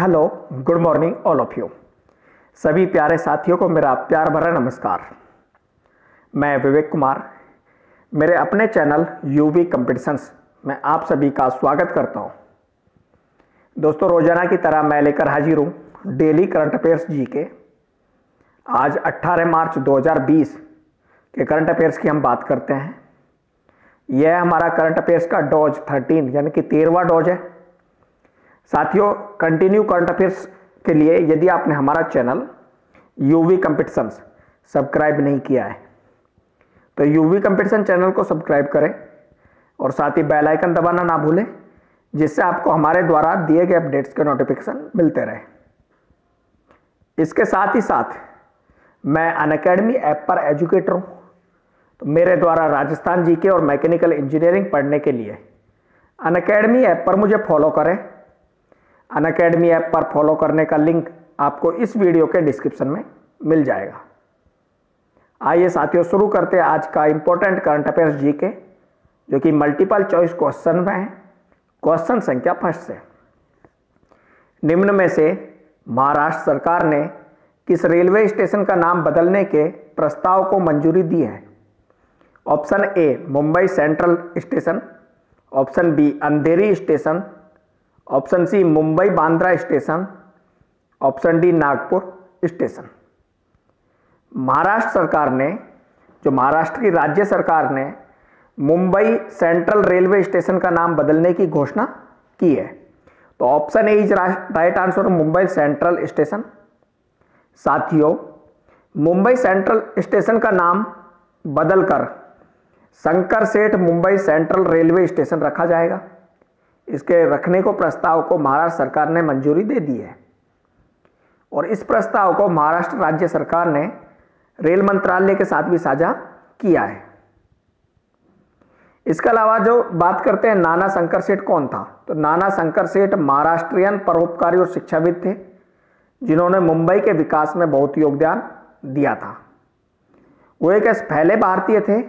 Hello good morning all of you सभी प्यारे साथियों को मेरा प्यार भरा नमस्कार। मैं विवेक कुमार। मेरे अपने चैनल यूवी कंपटिशंस में आप सभी का स्वागत करता हूँ। दोस्तों, रोज़ाना की तरह मैं लेकर हाजिर हूँ डेली करंट अफेयर्स जी के। आज 18 मार्च 2020 के करंट अफेयर्स की हम बात करते हैं। यह हमारा करंट अफेयर्स का डोज 13 यानी कि तेरहवा डोज है। साथियों कंटिन्यू करंट अफेयर्स के लिए यदि आपने हमारा चैनल यूवी कंपिटिशंस सब्सक्राइब नहीं किया है तो यूवी कंपिटिशन चैनल को सब्सक्राइब करें और साथ ही बेल आइकन दबाना ना भूलें, जिससे आपको हमारे द्वारा दिए गए अपडेट्स के नोटिफिकेशन मिलते रहे। इसके साथ ही साथ, मैं अन अकेडमी ऐप पर एजुकेटर हूँ तो मेरे द्वारा राजस्थान जीके और मैकेनिकल इंजीनियरिंग पढ़ने के लिए अन अकेडमी ऐप पर मुझे फॉलो करें। अन अकेडमी ऐप पर फॉलो करने का लिंक आपको इस वीडियो के डिस्क्रिप्शन में मिल जाएगा। आइए साथियों, शुरू करते हैं आज का इंपॉर्टेंट करंट अफेयर्स जी के जो कि मल्टीपल चॉइस क्वेश्चन में है। क्वेश्चन संख्या फ़र्स्ट से। निम्न में से महाराष्ट्र सरकार ने किस रेलवे स्टेशन का नाम बदलने के प्रस्ताव को मंजूरी दी है? Option A Mumbai central station option B Andheri station option C Mumbai Bandra station, option D Nagpur station. Maharashtra सरकार ने, जो महाराष्ट्र की राज्य सरकार ने मुंबई सेंट्रल रेलवे स्टेशन का नाम बदलने की घोषणा की है तो option A is right answer Mumbai central station. साथियों, मुंबई सेंट्रल स्टेशन का नाम बदलकर शंकर सेठ मुंबई सेंट्रल रेलवे स्टेशन रखा जाएगा। इसके रखने को प्रस्ताव को महाराष्ट्र सरकार ने मंजूरी दे दी है। और इस प्रस्ताव को महाराष्ट्र राज्य सरकार ने रेल मंत्रालय के साथ भी साझा किया है। इसके अलावा जो बात करते हैं, नाना शंकर सेठ कौन था? तो नाना शंकर सेठ महाराष्ट्रियन परोपकारी और शिक्षाविद थे, जिन्होंने मुंबई के विकास में बहुत योगदान दिया था। वो एक पहले भारतीय थे,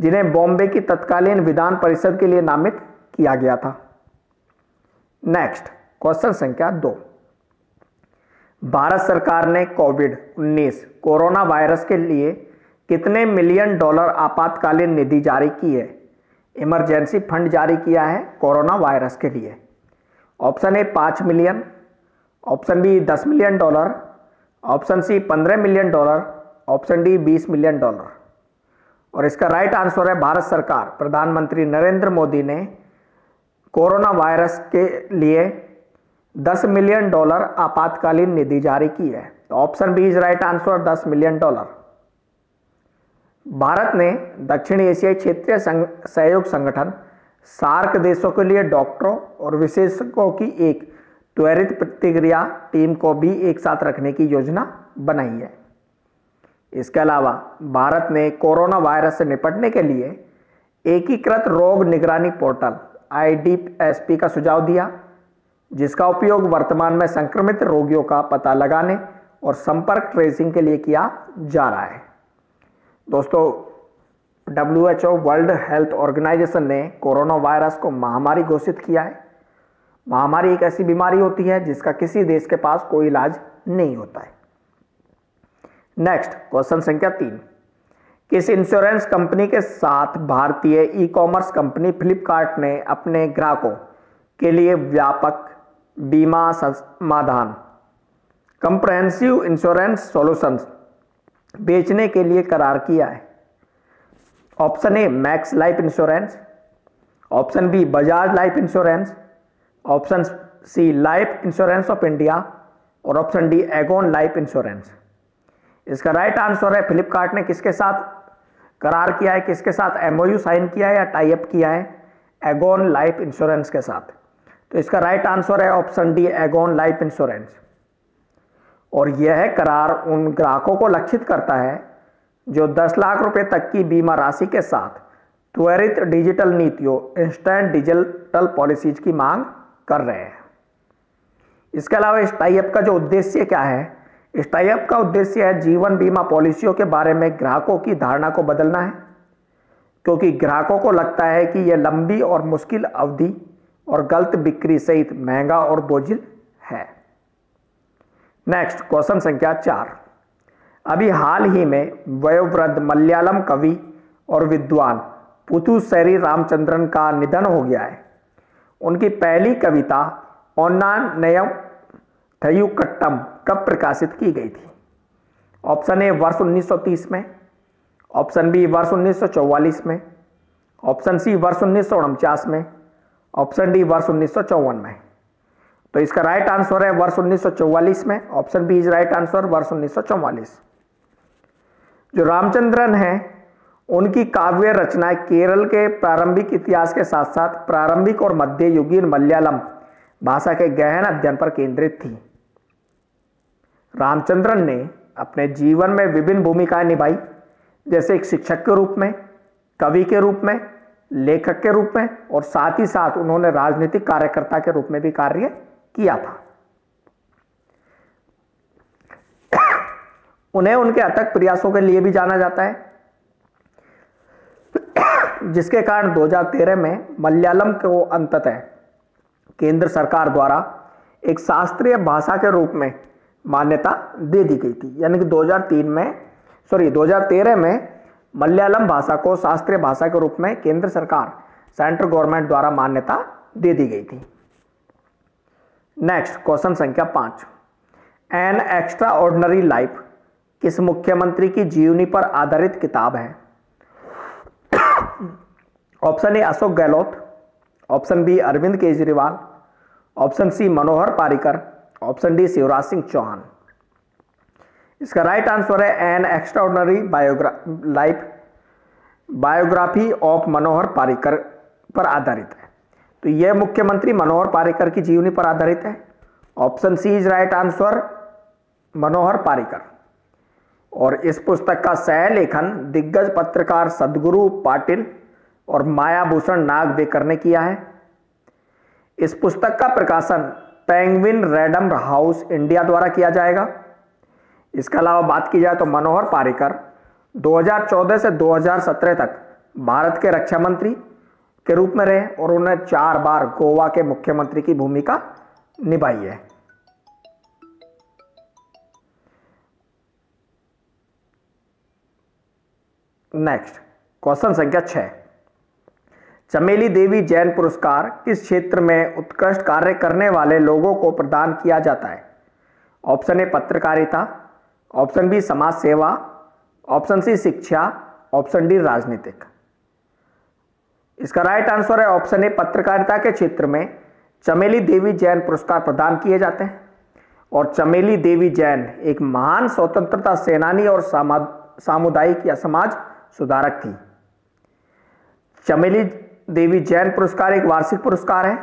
जिन्हें बॉम्बे की तत्कालीन विधान परिषद के लिए नामित किया गया था। नेक्स्ट क्वेश्चन संख्या दो। भारत सरकार ने कोविड 19 कोरोना वायरस के लिए कितने मिलियन डॉलर आपातकालीन निधि जारी की है? इमरजेंसी फंड जारी किया है कोरोना वायरस के लिए। ऑप्शन ए पाँच मिलियन। ऑप्शन बी दस मिलियन डॉलर। ऑप्शन सी पंद्रह मिलियन डॉलर। ऑप्शन डी बीस मिलियन डॉलर। और इसका राइट आंसर है भारत सरकार। प्रधानमंत्री नरेंद्र मोदी ने कोरोना वायरस के लिए 10 मिलियन डॉलर आपातकालीन निधि जारी की है। तो option B is right answer 10 million dollar. Bharat ने दक्षिण एशियाई क्षेत्रीय सहयोग संगठन, सार्क देशों के लिए डॉक्टरों और विशेषज्ञों की एक त्वरित प्रतिक्रिया टीम को भी एक साथ रखने की योजना बनाई है। इसके अलावा भारत ने कोरोना वायरस से निपटने के लिए एकीकृत रोग निगरानी पोर्टल आईडीएसपी का सुझाव दिया, जिसका उपयोग वर्तमान में संक्रमित रोगियों का पता लगाने और संपर्क ट्रेसिंग के लिए किया जा रहा है। दोस्तों डब्ल्यू वर्ल्ड हेल्थ ऑर्गेनाइजेशन ने कोरोना वायरस को महामारी घोषित किया है। महामारी एक ऐसी बीमारी होती है जिसका किसी देश के पास कोई इलाज नहीं होता है। नेक्स्ट, क्वेश्चन संख्या तीन। किस इंश्योरेंस कंपनी के साथ भारतीय ई कॉमर्स कंपनी फ्लिपकार्ट ने अपने ग्राहकों के लिए व्यापक बीमा समाधान? कंप्रहेंसिव इंश्योरेंस सॉल्यूशंस बेचने के लिए करार किया है। Option A, Max life insurance. Option B, Bajaj life insurance. Option C, life insurance of India. और option D, Aegon life insurance. इसका राइट आंसर है, फ्लिपकार्ट ने किसके साथ करार किया है, किसके साथ? एमओयू साइन किया है या टाइप किया है? एगोन लाइफ इंश्योरेंस के साथ। तो इसका राइट आंसर है option D Aegon life insurance और यह करार उन ग्राहकों को लक्षित करता है जो 10 लाख रुपए तक की बीमा राशि के साथ त्वरित डिजिटल नीतियों इंस्टेंट डिजिटल पॉलिसीज़ की मांग कर रहे हैं। इसके अलावा इस टाइप का जो उद्देश्य क्या है? इस टाइप का उद्देश्य है जीवन बीमा पॉलिसियों के बारे में ग्राहकों की धारणा को बदलना है, क्योंकि ग्राहकों को लगता है कि यह लंबी और मुश्किल अवधि और गलत बिक्री सहित महँगा और बोझिल है। नेक्स्ट क्वेश्चन संख्या चार। अभी हाल ही में वयोवृद्ध मलयालम कवि और विद्वान पुथुसेरी रामचंद्रन का निधन हो गया है। उनकी पहली कविता ओन्ना नयम थयुकट्टम कब प्रकाशित की गई थी? ऑप्शन ए, वर्ष 1930 में। ऑप्शन बी, वर्ष 1944 में। ऑप्शन सी, वर्ष उन्नीस में। ऑप्शन डी, वर्ष उन्नीस सौ चौवन में। तो इसका राइट आंसर है वर्ष 1944 में। Option B is right answer वर्ष उन्नीस जो रामचंद्रन है, उनकी काव्य रचनाएँ केरल के प्रारंभिक इतिहास के साथ साथ प्रारंभिक और मध्य युगीन मलयालम भाषा के गहन अध्ययन पर केंद्रित थी। रामचंद्रन ने अपने जीवन में विभिन्न भूमिकाएँ निभाई, जैसे एक शिक्षक के रूप में, कवि के रूप में, लेखक के रूप में और साथ ही साथ उन्होंने राजनीतिक कार्यकर्ता के रूप में भी कार्य किया था। उन्हें उनके अथक प्रयासों के लिए भी जाना जाता है, जिसके कारण 2013 में मलयालम को अंततः केंद्र सरकार द्वारा एक शास्त्रीय भाषा के रूप में मान्यता दे दी गई थी। यानी कि 2003 में सॉरी 2013 में मलयालम भाषा को शास्त्रीय भाषा के रूप में केंद्र सरकार, सेंट्रल गवर्नमेंट द्वारा मान्यता दे दी गई थी। नेक्स्ट क्वेश्चन संख्या पाँच। एन एक्स्ट्रा ऑर्डनरी लाइफ किस मुख्यमंत्री की जीवनी पर आधारित किताब है? Option A Ashok Gehlot. Option B Arvind Kejriwal. Option C Manohar Parrikar. Option D Shivraj Singh Chouhan. इसका राइट आंसर है an extraordinary biography life biography of Manohar Parrikar पर आधारित है। तो यह मुख्यमंत्री मनोहर पारिकर की जीवनी पर आधारित है। Option C is right answer Manohar Parrikar और इस पुस्तक का सह लेखन दिग्गज पत्रकार सदगुरु पाटिल और मायाभूषण नागदेकर ने किया है। इस पुस्तक का प्रकाशन पेंगविन रेडम हाउस इंडिया द्वारा किया जाएगा। इसके अलावा बात की जाए तो मनोहर पारिकर 2014 से 2017 तक भारत के रक्षा मंत्री के रूप में रहे और उन्होंने चार बार गोवा के मुख्यमंत्री की भूमिका निभाई है। नेक्स्ट क्वेश्चन संख्या छह। चमेली देवी जैन पुरस्कार किस क्षेत्र में उत्कृष्ट कार्य करने वाले लोगों को प्रदान किया जाता है? ऑप्शन ए, पत्रकारिता, ऑप्शन बी, समाज सेवा, ऑप्शन सी, शिक्षा, ऑप्शन डी, राजनीतिक। इसका राइट आंसर है ऑप्शन ए, पत्रकारिता के क्षेत्र में चमेली देवी जैन पुरस्कार प्रदान किए जाते हैं। और चमेली देवी जैन एक महान स्वतंत्रता सेनानी और सामुदायिक या समाज सुधारक थी। चमेली देवी जैन पुरस्कार एक वार्षिक पुरस्कार है,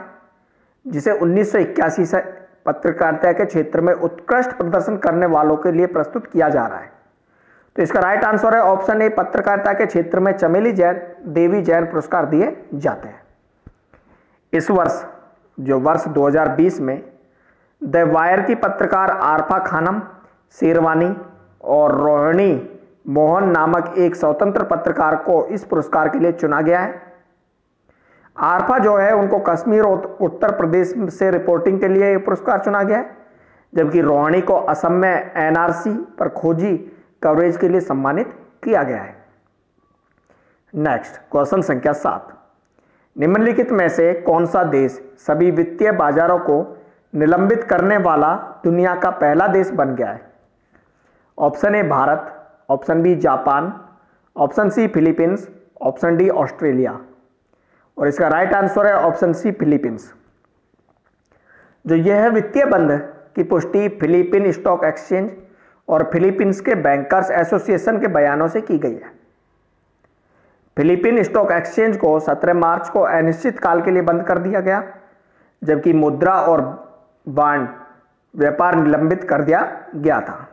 जिसे उन्नीस सौ इक्यासी से पत्रकारिता के क्षेत्र में उत्कृष्ट प्रदर्शन करने वालों के लिए प्रस्तुत किया जा रहा है। तो इसका राइट आंसर है ऑप्शन ए पत्रकारिता के क्षेत्र में चमेली जैन, देवी जैन पुरस्कार दिए जाते हैं। इस वर्ष, जो वर्ष 2020 में, द वायर की पत्रकार आरफा खानम, शेरवानी और रोहिणी मोहन नामक एक स्वतंत्र पत्रकार को इस पुरस्कार के लिए चुना गया है। आरफा जो है, उनको कश्मीर और उत्तर प्रदेश से रिपोर्टिंग के लिए पुरस्कार चुना गया है। जबकि रोहानी को असम में एनआरसी पर खोजी कवरेज के लिए सम्मानित किया गया है। नेक्स्ट क्वेश्चन संख्या सात। निम्नलिखित में से कौन सा देश सभी वित्तीय बाजारों को निलंबित करने वाला दुनिया का पहला देश बन गया है? Option A Bharat. Option B Japan. Option C Philippines option D Australia और इसका राइट आंसर है ऑप्शन सी फिलीपींस जो यह है वित्तीय बंद की पुष्टि फिलीपीन स्टॉक एक्सचेंज और फिलीपींस के बैंकर्स एसोसिएशन के बयानों से की गई है. फिलीपीन स्टॉक एक्सचेंज को 17 मार्च को अनिश्चित काल के लिए बंद कर दिया गया, जबकि मुद्रा और बांड व्यापार निलंबित कर दिया गया था.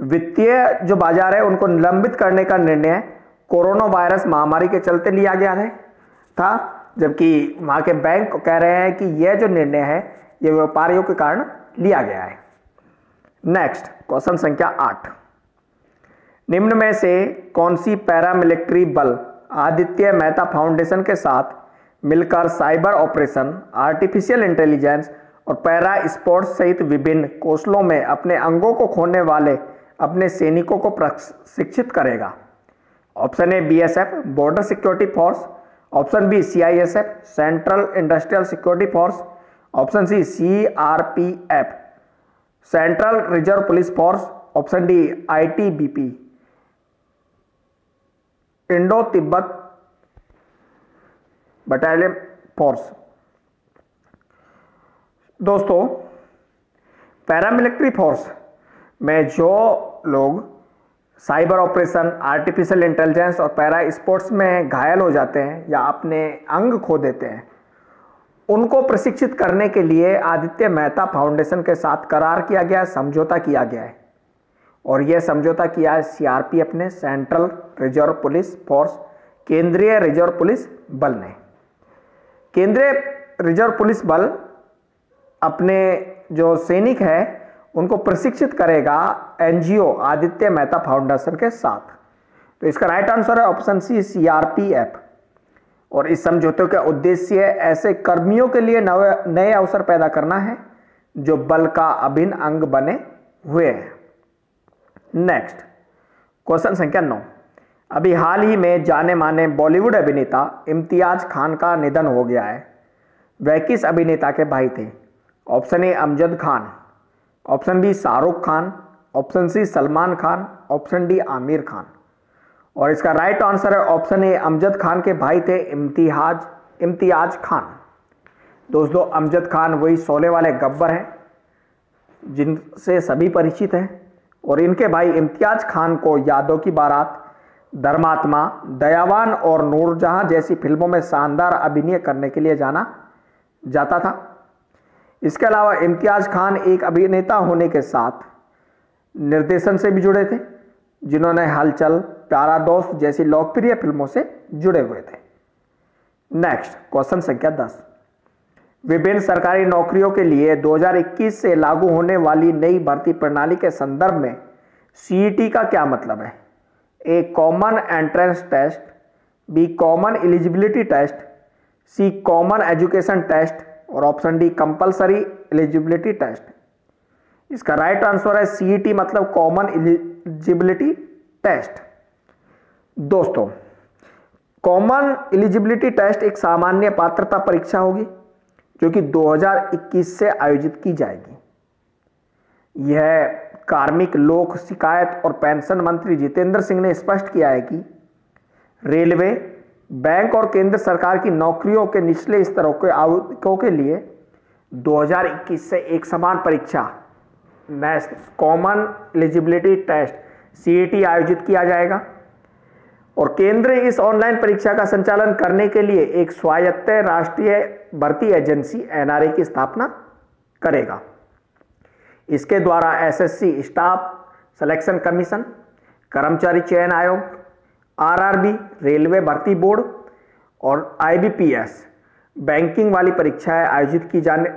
वित्तीय जो बाज़ार है उनको निलंबित करने का निर्णय कोरोना वायरस महामारी के चलते लिया गया है. था, जबकि वहाँ के बैंक कह रहे हैं कि यह जो निर्णय है, यह व्यापारियों के कारण लिया गया है। नेक्स्ट क्वेश्चन संख्या आठ। निम्न में से कौन सी पैरामिलिट्री बल आदित्य मेहता फाउंडेशन के साथ मिलकर साइबर ऑपरेशन, आर्टिफिशियल इंटेलिजेंस और पैरा स्पोर्ट्स सहित विभिन्न कौशलों में अपने अंगों को खोने वाले अपने सैनिकों को प्रशिक्षित करेगा? Option A BSF border security force option B CISF central industrial security force option C CRPF central reserve police force option D ITBP Indo Tibet battalion force दोस्तों पैरामिलिट्री फोर्स में जो लोग साइबर ऑपरेशन, आर्टिफिशियल इंटेलिजेंस और para sports में घायल हो जाते हैं या अपने अंग खो देते हैं। उनको प्रशिक्षित करने के लिए आदित्य मेहता फाउंडेशन के साथ करार किया गया, समझौता किया गया है। और यह समझौता किया है सीआरपीएफ ने, सेंट्रल रिज़र्व पुलिस फोर्स, केंद्रीय रिज़र्व पुलिस बल ने। केंद्रीय रिज़र्व पुलिस बल अपने जो सैनिक है उनको प्रशिक्षित करेगा एनजीओ आदित्य मेहता फाउंडेशन के साथ। तो इसका राइट आंसर है ऑप्शन सी सीआरपीएफ और इस समझौते का उद्देश्य ऐसे कर्मियों के लिए नए अवसर पैदा करना है, जो बल का अभिन्न अंग बने हुए हैं। नेक्स्ट क्वेश्चन संख्या नौ। अभी हाल ही में जाने माने बॉलीवुड अभिनेता इम्तियाज़ खान का निधन हो गया है। वह किस अभिनेता के भाई थे? Option A Amjad Khan. Option B Shahrukh Khan, option C Salman Khan, option D Aamir Khan. और इसका राइट आंसर है ऑप्शन ए अमजद खान के भाई थे इम्तिहाज, इम्तियाज़ खान। दोस्तों, अमजद खान वही सोले वाले गब्बर हैं, जिनसे सभी परिचित हैं। और इनके भाई इम्तियाज़ खान को यादों की बारात, धर्मात्मा, दयावान और नूरजहां जैसी फ़िल्मों में शानदार अभिनय करने के लिए जाना जाता था। इसके अलावा इम्तियाज़ खान एक अभिनेता होने के साथ निर्देशन से भी जुड़े थे, जिन्होंने हलचल, प्यारा दोस्त जैसी लोकप्रिय फ़िल्मों से जुड़े हुए थे। नेक्स्ट क्वेश्चन संख्या दस। विभिन्न सरकारी नौकरियों के लिए 2021 से लागू होने वाली नई भर्ती प्रणाली के संदर्भ में सीईटी का क्या मतलब है? A common entrance test B common eligibility test C common education test और option D compulsory eligibility test इसका राइट आंसर है सीईटी मतलब कॉमन एलिजिबिलिटी टेस्ट दोस्तों कॉमन एलिजिबिलिटी टेस्ट एक सामान्य पात्रता परीक्षा होगी, जो कि 2021 से आयोजित की जाएगी। यह कार्मिक, लोक, शिकायत और पेंशन मंत्री जितेंद्र सिंह ने स्पष्ट किया है कि रेलवे बैंक और केंद्र सरकार की नौकरियों के निचले स्तरों के आवेदकों के लिए 2021 से एक समान परीक्षा कॉमन एलिजिबिलिटी टेस्ट सीईटी आयोजित किया जाएगा। और केंद्र इस ऑनलाइन परीक्षा का संचालन करने के लिए एक स्वायत्त राष्ट्रीय भर्ती एजेंसी एनआरए की स्थापना करेगा। इसके द्वारा एसएससी स्टाफ सिलेक्शन कमीशन, कर्मचारी चयन आयोग आरआरबी, रेलवे भर्ती बोर्ड और आईबीपीएस। बैंकिंग वाली परीक्षाएँ आयोजित की जाने,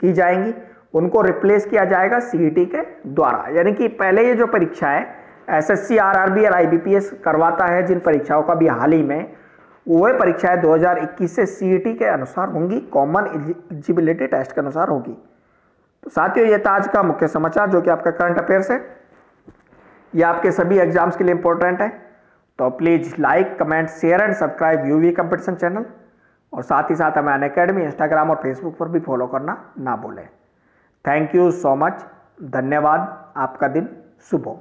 की जाएँगी। उनको रिप्लेस किया जाएगा सीईटी के द्वारा। यानी कि पहले ये जो परीक्षा है एसएससी आरआरबी और आईबीपीएस करवाता है, जिन परीक्षाओं का भी हाल ही में वह परीक्षाएँ 2021 से सीईटी के अनुसार होंगी। कॉमन एलिजिबिलिटी टेस्ट के अनुसार होगी। तो साथियों, ये था आज का मुख्य समाचार, जो कि आपका करंट अफेयर्स है। ये आपके सभी एग्ज़ाम्स के लिए इंपॉर्टेंट है। तो please like comment share and subscribe U V competition channel और साथ ही साथ हमें अन अकेडमी इंस्टाग्राम और फेसबुक पर भी फॉलो करना ना भूलें। थैंक यू सो मच धन्यवाद. आपका दिन शुभ हो।